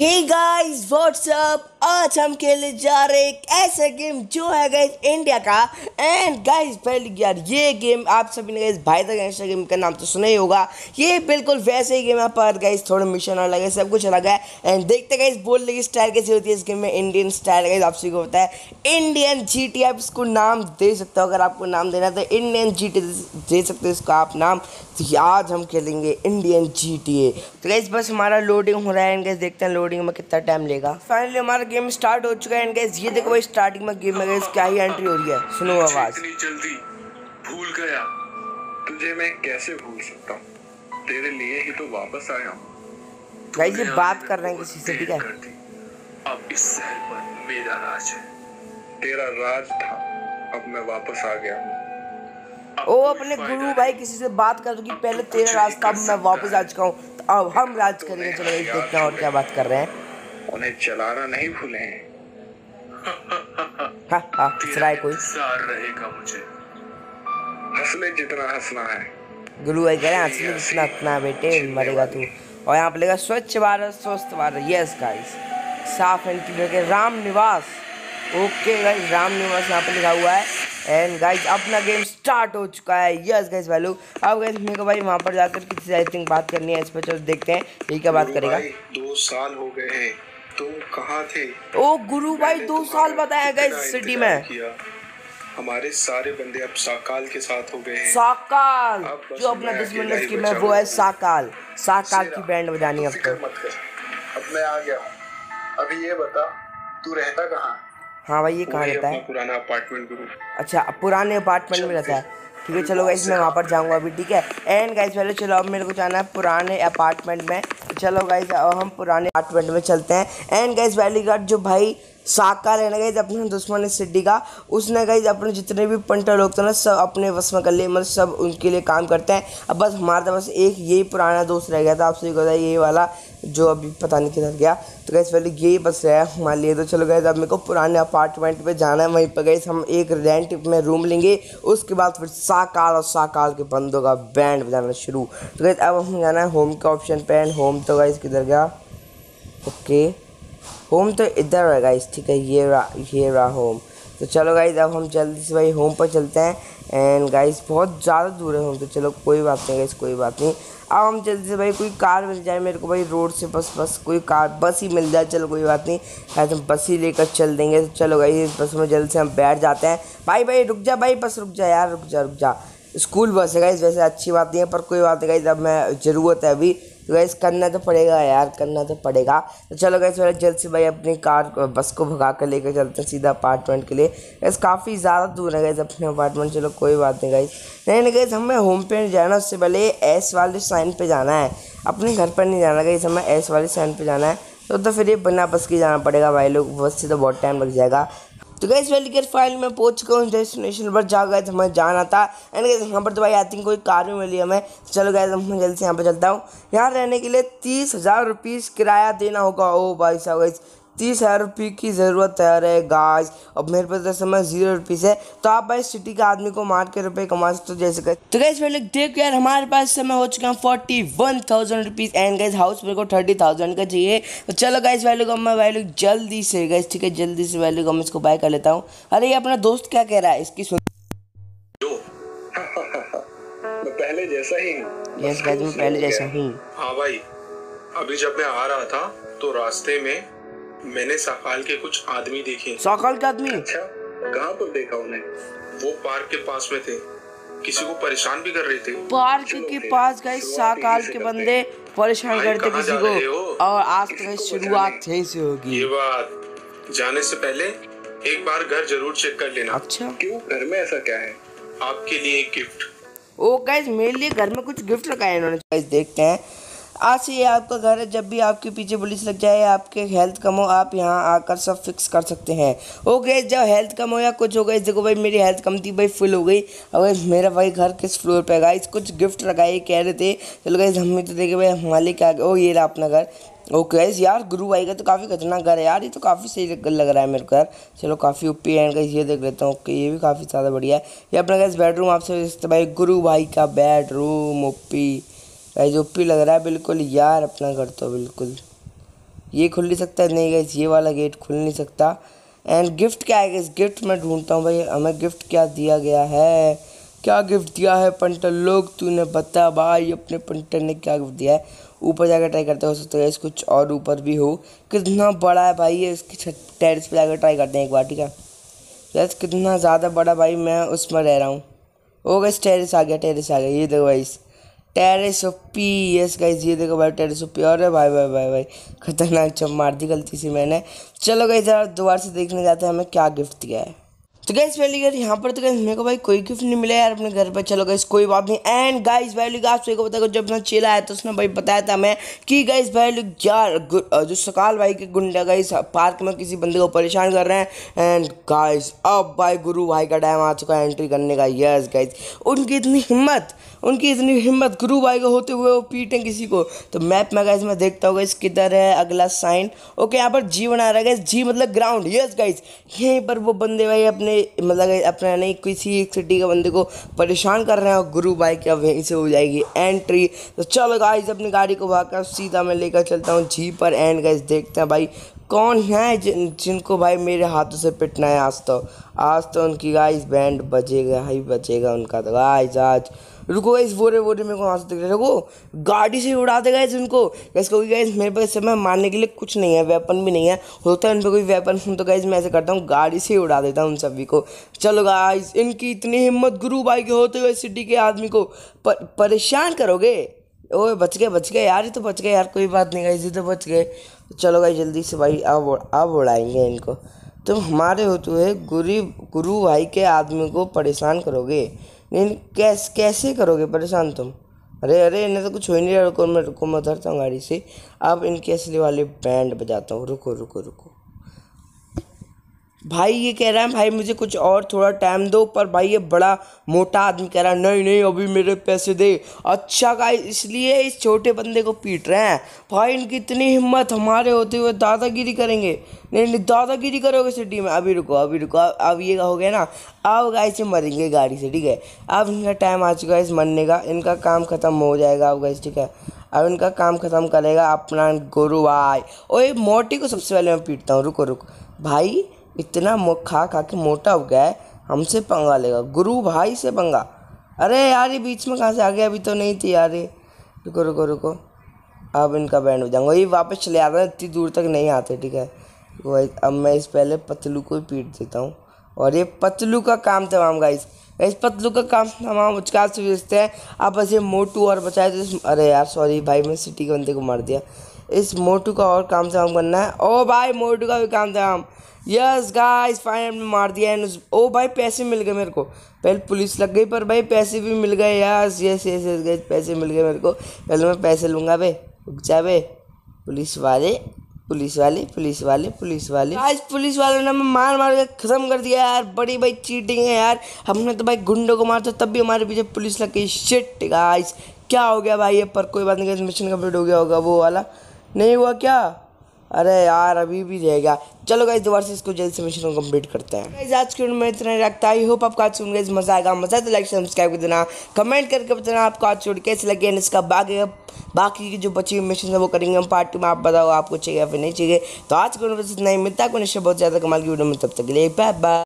Hey guys what's up आज हम खेलने जा रहे एक ऐसा गेम जो है गाइस इंडिया का। एंड गाइस पहले यार ये गेम आप सभी ने गाइस भाई तक गैंगस्टर गेम का नाम तो सुना ही होगा। ये बिल्कुल वैसे ही गेम है, पर गाइस थोड़ा मिशन अलग है, सब कुछ अलग है। एंड देखते गाइस बोलने की स्टाइल कैसी होती है इस गेम में। इंडियन स्टाइल गाइस आप सभी को होता है। इंडियन जी टी आप इसको नाम दे सकते हो, अगर आपको नाम देना तो। इंडियन जी टी दे सकते हो इसको आप नाम। तो आज हम खेलेंगे इंडियन जी टी ए तो गाइस बस हमारा लोडिंग हो रहा है। एंड गाइस देखते हैं लोडिंग में कितना टाइम लेगा? फाइनली हमारा गेम स्टार्ट हो चुका है एंड गाइस ये देखो भाई स्टार्टिंग में गेम में गाइस क्या ही एंट्री हो रही है। सुनो आवाज़। इतनी जल्दी भूल गया। तुझे मैं कैसे भूल सकता हूँ? तेरे लिए ही तो वापस आया हूँ। गाइस ये बात कर रहे हैं किसी से, ठीक है? अब इस शहर पर मेरा राज है। तेरा राज था। अब मैं वापस आ गया हूँ। ओ अपने गुरु भाई किसी से बात कर दो कि पहले तेरा राज था अब मैं वापस आ चुका हूँ। तो अब हम राज करेंगे चलो गाइस देखते हैं और क्या बात कर रहे हैं। उन्हें चलाना नहीं भूले। हैं हाँ हाँ हंस रहा है कोई? रहेगा मुझे। हंसले जितना हंसना है। गुरु भाई कह रहे हैं कितना इतना बेटे मरेगा तू। और यहाँ पे लेगा स्वच्छ भारत स्वस्थ भारत। यस गाइस साफ़ एंड क्लियर के राम निवास ओके गाइस राम निवास यहाँ पे लिखा हुआ है। एंड गाइस अपना गेम स्टार्ट हो चुका है। यस गाइस वैल्यू अब गाइस मेरे को भाई वहाँ पर जाकर किसी से आई थिंक बात करनी है। इस पर चलो देखते हैं ये क्या बात करेगा। दो साल हो गए हैं। तुम कहाँ थे? ओ गुरु भाई दो साल बताया गाइस सिटी में। हमारे सारे बंदे अब साकाल के साथ हो गए हैं। साकाल। जो अपना मैं दुश्मन अकेला ही स्कीम है वो है। साकाल। साकाल की बैंड बजानी अब तो। मत कर। अब मैं आ गया अभी ये बता तू रहता कहाँ? हाँ भाई ये कहाँ रहता है? पुराना अपार्टमेंट अच्छा पुराने अपार्टमेंट में रहता है। ठीक है चलो गाइस मैं वहाँ पर जाऊँगा अभी ठीक है? एंड गाइस पहले चलो अब मेरे को जाना है पुराने अपार्टमेंट में। चलो गाइस अब हम पुराने अपार्टमेंट में चलते हैं। एंड गाइस वैली गार्ड जो भाई साका लेना गई अपने दुश्मन सिटी का। उसने गई अपने जितने भी पंटर लोग थे ना, सब अपने वश में कर लिए मतलब सब उनके लिए काम करते हैं। अब बस हमारा तो बस एक यही पुराना दोस्त रह गया था आपसे बताया यही वाला जो अभी पता नहीं किधर गया। तो गैस पहले यही बस रहा है हमारे लिए। तो चलो गए अब मेरे को पुराने अपार्टमेंट पे जाना है, वहीं पर गए हम एक रेंट में रूम लेंगे। उसके बाद फिर साकाल और साकाल के बंदों का बैंड बजाना शुरू। तो गैस अब हम जाना है होम के ऑप्शन पे एंड होम तो गए किधर गया? ओके होम तो इधर है गाइस ठीक है, ये रहा ये रहा होम तो चलो गाइस अब हम जल्दी से भाई होम पर चलते हैं. एंड गाइस बहुत ज़्यादा दूर है होम तो चलो कोई बात नहीं गाइस कोई बात नहीं. अब हम जल्दी से भाई कोई कार मिल जाए, मेरे को भाई रोड से बस बस, कोई कार, बस ही मिल जाए, चलो कोई बात नहीं. शायद हम बस ही लेकर चल देंगे. तो चलो गाइस बस में जल्दी से हम बैठ जाते हैं. भाई भाई, रुक जा, भाई, बस रुक जा, यार, रुक जा रुक जा. स्कूल बस है गाइस वैसे अच्छी बात नहीं है, पर कोई बात नहीं गाइस अब मैं, ज़रूरत है अभी. तो गैस करना तो पड़ेगा यार, करना तो पड़ेगा। तो चलो गैस मेरा जल्द से भाई अपनी कार बस को भगा कर लेकर चलते हैं सीधा अपार्टमेंट के लिए। गैस काफ़ी ज़्यादा दूर है गैस अपने अपार्टमेंट चलो, कोई बात नहीं गैस नहीं नहीं गैस हमें होम पे जाना, उससे पहले एस वाले साइन पर जाना है। अपने घर पर नहीं जाना गैस हमें एस वाले साइन पर जाना है। तो तो फिर ये बिना बस के जाना पड़ेगा भाई लोग, बस से तो बहुत टाइम लग जाएगा। तो गैस वेल के फाइनल में पहुँच चुका हूँ डेस्टिनेशन पर। जा गए हमें जाना था। एंड गैस यहाँ पर तो भाई आई थिंक कोई कार भी मिली हमें। चलो गए मैं जल्दी से यहाँ पर चलता हूँ। यहाँ रहने के लिए तीस हज़ार रुपीज़ किराया देना होगा। ओ भाई साहब गैस तीस हज़ार रुपये की ज़रूरत है अरे गाइस अब मेरे पास तो समय ज़ीरो रुपीज़ है तो आप भाई सिटी के आदमी को मार के रुपये कमा सकते हो जैसे कर तो गैस पहले देखो यार हमारे पास समय हो चुका है forty one thousand rupees and gas house मेरे को थर्टी थाउज़ेंड का चाहिए। तो चलो गैस वैल्यू को मैं वैल्यू जल्दी से गैस ठीक है जल्दी से वैल्यू को मैं इसको बाय कर लेता हूँ। अरे ये अपना दोस्त क्या कह रहा है? इसकी सुन मैं पहले जैसा ही हूँ। यस गैस मैं पहले जैसा हूँ। हाँ भाई अभी जब मैं आ रहा था तो रास्ते में मैंने सकाल के कुछ आदमी देखे। साकाल के आदमी? अच्छा कहाँ पर देखा उन्हें? वो पार्क के पास में थे। किसी को परेशान भी कर रहे थे। पार्क के पास गए साकाल के बंदे परेशान करते किसी को? और आज तो बचाने? शुरुआत यहीं से होगी। ये बात जाने से पहले एक बार घर ज़रूर चेक कर लेना। अच्छा। क्यों? घर में ऐसा क्या है? आपके लिए एक गिफ्ट। ओ गाइस मेरे लिए घर में कुछ गिफ्ट रखा है इन्होंने गाइस देखते हैं। आज से ये आपका घर है, जब भी आपके पीछे पुलिस लग जाए, आपके हेल्थ कम हो, आप यहाँ आकर सब फिक्स कर सकते हैं। ओ गैस जब हेल्थ कम हो या कुछ हो गई देखो भाई मेरी हेल्थ कम थी, भाई फुल हो गई। अब मेरा भाई घर किस फ्लोर पे है गाइस कुछ गिफ्ट ये कह रहे थे, चलो गाइस हम भी तो देखे भाई आ गए ओ, ये रहा अपना घर। ओके गाइस यार, गुरु भाई का तो काफ़ी खतरनाक घर है यार, ये तो काफ़ी सही लग रहा है मेरे को यार। चलो, काफ़ी ओपी है गाइस ये देख लेता हूँ ओके ये भी काफ़ी ज़्यादा बढ़िया है। ये अपना गाइस बेडरूम आपसे भाई, गुरु भाई का बेडरूम ओपी गाइस ओपी लग रहा है बिल्कुल, यार अपना घर तो बिल्कुल। ये खुल नहीं सकता, नहीं गाइस ये वाला गेट खुल नहीं सकता। एंड गिफ्ट क्या है गाइस गिफ्ट मैं ढूंढता हूँ भाई, हमें गिफ्ट क्या दिया गया है? क्या गिफ्ट दिया है पंटर लोग? तूने बता भाई, अपने पंटर ने क्या गिफ्ट दिया है? ऊपर जाकर ट्राई करते हो सकते हैं कुछ और ऊपर भी हो। कितना बड़ा है भाई, ये इसकी छत टेरिस पे जाकर ट्राई करते हैं एक बार, ठीक है? यस कितना ज़्यादा बड़ा भाई, मैं उसमें रह रहा हूँ। ओ गैस टेरिस आ गया टेरिस आ गया, ये देखो भाई टेरिस ऑफ़ पी यस गाइस ये देखो भाई टेरिस ऑफ़ पी और भाई भाई भाई भाई, खतरनाक चम मार दी गलती से मैंने। चलो गई ज़रा दोबारा से देखने जाते हैं, हमें क्या गिफ्ट दिया है। तो गैस पहली यार यहाँ पर तो गैस मेरे को भाई कोई गिफ्ट नहीं मिला यार अपने घर पर चलो गैस कोई बात नहीं। एंड गाइस लोग, आप को बताया जब मैं चेला आया तो उसने भाई बताया था मैं कि गाइस लोग, यार जो सकाल भाई के गुंडा गाइस पार्क में किसी बंदे को परेशान कर रहे हैं। एंड गाइस अब भाई, गुरु भाई का टाइम आ चुका है एंट्री करने का। यस गाइस उनकी इतनी हिम्मत, उनकी इतनी हिम्मत गुरु भाई को होते हुए वो पीटे किसी को। तो मैप में गाइस मैं देखता हूँ गाइस किधर है अगला साइन ओके यहाँ पर जी बना रहा है गाइस जी मतलब ग्राउंड यस गाइस यहीं पर वो बंदे भाई अपने मतलब अपना नहीं किसी एक सिटी के बंदे को परेशान कर रहे हैं और गुरु बाइक अब यहीं से हो जाएगी एंट्री तो चलो गाइस अपनी गाड़ी को भाग सीधा मैं लेकर चलता हूँ। जी पर एंड गाइस देखते हैं भाई कौन है जिन, जिनको भाई मेरे हाथों से पिटना है आज तो? आज तो उनकी गाइस बैंड बजेगा, ही बजेगा उनका तो। गाइस आज रुको गाइस बोरे वो मेरे को वहाँ से दिख रहा रुको, गाड़ी से उड़ा देगा गाइस उनको। गैस क्योंकि गाइस मेरे पास समय मारने के लिए कुछ नहीं है वेपन भी नहीं है। होता है उन पर कोई वेपन तो गाइस मैं ऐसे करता हूँ, गाड़ी से ही उड़ा देता हूँ उन सभी को। चलो गाइस इनकी इतनी हिम्मत गुरु भाई के होते हुए सिटी के आदमी को परेशान करोगे? ओए, बच गए बच गए यार, ये तो बच गए यार, कोई बात नहीं गई ये तो बच गए। चलो भाई जल्दी से भाई, अब अब उड़ाएँगे इनको। तुम तो हमारे होते हुए गुरु गुरु भाई के आदमी को परेशान करोगे। नहीं, कैस, कैसे करोगे परेशान तुम? अरे अरे, इन्हें तो कुछ हो ही नहीं रहा, रुको, मैं रुको, मैं उतरता हूँ गाड़ी से। अब इनके असली वाले बैंड बजाता हूँ। रुको रुको रुको। भाई ये कह रहा है, भाई मुझे कुछ और थोड़ा टाइम दो। पर भाई ये बड़ा मोटा आदमी कह रहा है, नहीं नहीं, अभी मेरे पैसे दे। अच्छा का इसलिए इस छोटे बंदे को पीट रहे हैं। भाई इनकी इतनी हिम्मत हमारे होते हुए दादागिरी करेंगे। नहीं नहीं, दादागिरी करोगे सिटी में? अभी रुको अभी रुको। अब ये हो गया ना। अब गाय से मरेंगे गाड़ी से, ठीक है? अब इनका टाइम आ चुका है इस मरने का। इनका काम ख़त्म हो जाएगा अब गाइस ठीक है? अब इनका काम ख़त्म करेगा अपना गुरु भाई। ओए, मोटी को सबसे पहले मैं पीटता हूँ। रुको रुको। भाई इतना खा खा के मोटा हो गया है, हमसे पंगा लेगा। गुरु भाई से पंगा। अरे यार, ये बीच में कहाँ से आ गया? अभी तो नहीं थी यार रुको रुको रुको। अब इनका बैंड हो जाऊँगा ये वापस चले आ रहे इतनी दूर तक नहीं आते, ठीक है? तो अब मैं इस पहले पतलू को ही पीट देता हूँ। और ये पतलू का काम तमाम गाइस इस पतलू का काम तमाम उचका से भेजते हैं। आप बस ये मोटू और बचाए तो अरे यार सॉरी भाई, मैं सिटी के बंदे को मार दिया। इस मोटू का और काम तमाम करना है। ओ भाई, मोटू का भी काम तमाम। यस गाइस फाइन मार दिया एंड ओ भाई, पैसे मिल गए मेरे को। पहले पुलिस लग गई, पर भाई पैसे भी मिल गए। यस यस यस यस गए पैसे मिल गए मेरे को। पहले मैं पैसे लूँगा, बे। रुक जा, बे। पुलिस वाले पुलिस वाले पुलिस वाले पुलिस वाले। आज पुलिस वाले ने हमें मार मार के ख़त्म कर दिया यार। बड़ी भाई चीटिंग है यार। हमने तो भाई गुंडों को मारता तब भी हमारे पीछे पुलिस लग गई। शिट गाइस क्या हो गया भाई? ये पर कोई बात नहीं मिशन कंप्लीट हो गया होगा, वो वाला। नहीं हुआ क्या? अरे यार, अभी भी रहेगा। चलो गाइस दोबारा से इसको जल्द से मिशन को कंप्लीट करते हैं। गाइस आज के में इतना ही रखता आई होप आपको आज सुन गए मज़ा आएगा। मज़ा तो लाइक सब्सक्राइब कर देना। कमेंट करके बताना आपको आज छोड़ कैसे लगे एंड इसका बाकी बाकी की जो बची हुई मिशन है वो करेंगे हम पार्ट टू में। आप बताओ, आपको चाहिए या फिर नहीं चाहिए। तो आज को इतना ही। मिलता है बहुत ज़्यादा कमाल की वीडियो में। तब तक के लिए बाय बाय